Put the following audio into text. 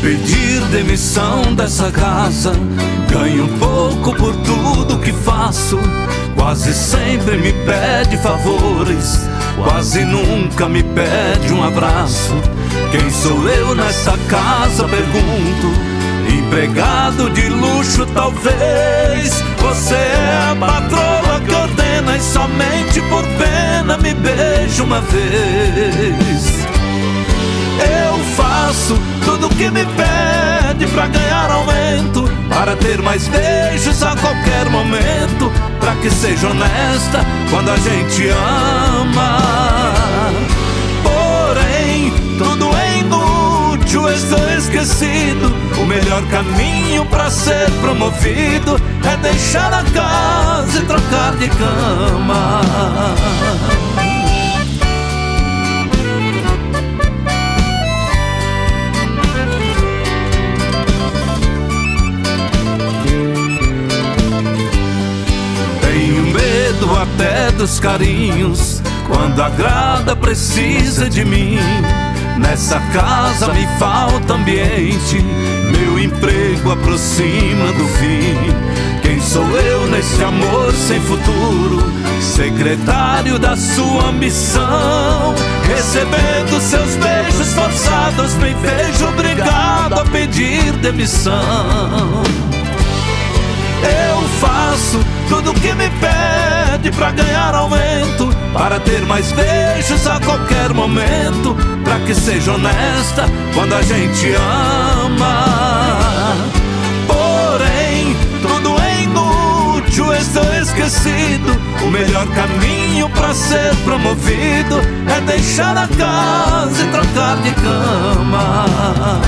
pedir demissão dessa casa. Ganho pouco por tudo que faço. Quase sempre me pede favores, quase nunca me pede um abraço. Quem sou eu nessa casa? Pergunto. Empregado de luxo, talvez. Você é a patroa que ordena e somente por pena me beija uma vez. Eu faço tudo que me pede pra ganhar aumento, para ter mais beijos a qualquer momento, pra que seja honesta quando a gente ama. Porém, tudo é inútil, estou esquecido. Melhor caminho para ser promovido é deixar a casa e trocar de cama. medo até dos carinhos quando a grada precisa de mim. Nessa casa me falta ambiente, aproxima do fim. Quem sou eu nesse amor sem futuro? Secretário da sua ambição, recebendo seus beijos forçados, me vejo obrigado a pedir demissão. Eu faço tudo que me pede pra ganhar aumento, para ter mais beijos a qualquer momento, pra que seja honesta quando a gente ama. O melhor caminho para ser promovido é deixar a casa e trocar de cama.